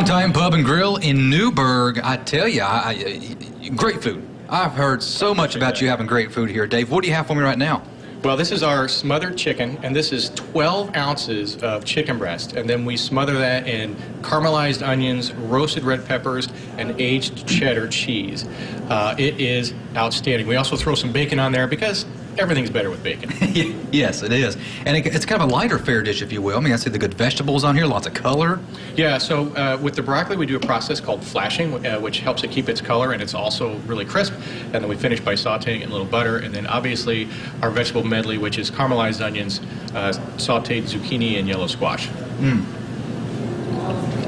Primetime Pub and Grill in Newburgh. I tell you, I, I, great food. I've heard so much about you having great food here, Dave. What do you have for me right now? Well, this is our smothered chicken, and this is 12 ounces of chicken breast. And then we smother that in caramelized onions, roasted red peppers, and aged cheddar cheese. Uh, it is outstanding. We also throw some bacon on there because everything's better with bacon. yes, it is. And it, it's kind of a lighter fare dish, if you will. I mean, I see the good vegetables on here, lots of color. Yeah, so uh, with the broccoli, we do a process called flashing, uh, which helps it keep its color, and it's also really crisp. And then we finish by sauteing it in a little butter. And then obviously our vegetable medley, which is caramelized onions, uh, sauteed zucchini, and yellow squash. Mm.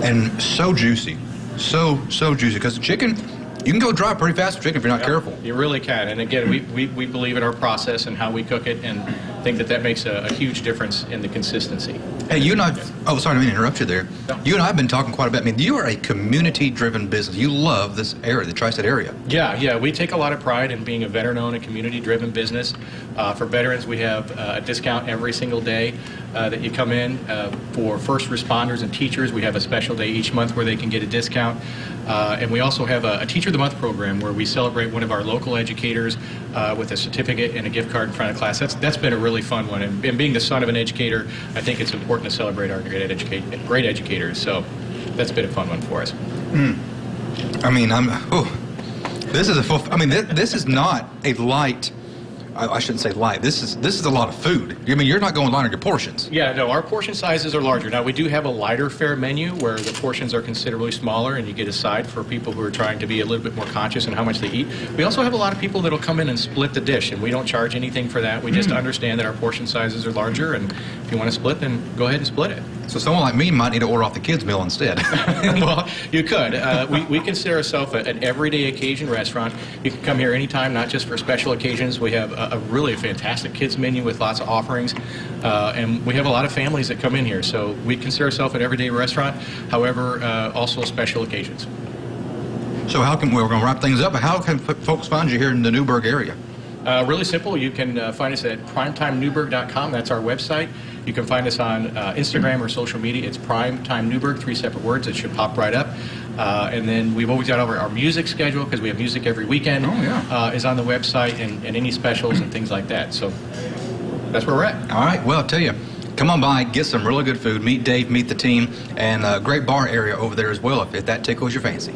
And so juicy. So, so juicy. Because the chicken you can go dry pretty fast with chicken if you're not yep, careful. You really can. And again, we, we, we believe in our process and how we cook it and think that that makes a, a huge difference in the consistency. Hey, you and I, oh, sorry, I didn't interrupt you there. No. You and I have been talking quite a bit. I mean, you are a community-driven business. You love this area, the Tri-State area. Yeah, yeah. We take a lot of pride in being a veteran-owned and community-driven business. Uh, for veterans, we have uh, a discount every single day uh, that you come in. Uh, for first responders and teachers, we have a special day each month where they can get a discount. Uh, and we also have a, a, Teacher of the Month program where we celebrate one of our local educators uh, with a certificate and a gift card in front of class. That's, that's been a really fun one. And, and being the son of an educator, I think it's important to celebrate our great, great educators. So that's been a fun one for us. Mm. I mean, I'm, oh, this is a full, I mean, this, this is not a light I, I, shouldn't say light. This is this is a lot of food. I mean, you're not going light on your portions. Yeah, no, our portion sizes are larger. Now we do have a lighter fare menu where the portions are considerably smaller, and you get a side for people who are trying to be a little bit more conscious in how much they eat. We also have a lot of people that'll come in and split the dish, and we don't charge anything for that. We just mm. understand that our portion sizes are larger, and if you want to split, then go ahead and split it. So someone like me might need to order off the kids' meal instead. well, you could. Uh, we, we consider ourselves an everyday occasion restaurant. You can come here anytime, not just for special occasions. We have a, a really fantastic kids menu with lots of offerings, uh, and we have a lot of families that come in here. So we consider ourselves an everyday restaurant. However, uh, also special occasions. So how can we're going to wrap things up? How can folks find you here in the Newburgh area? Uh, really simple. You can uh, find us at primetimenewburgh.com. That's our website. You can find us on uh, Instagram or social media. It's Prime Time Newburgh, three separate words. It should pop right up. Uh, and then we've always got over our music schedule because we have music every weekend. Oh, yeah. Uh, is on the website and, and any specials and things like that. So that's where we're at. All right. Well, I'll tell you come on by, get some really good food, meet Dave, meet the team, and a great bar area over there as well if, if that tickles your fancy.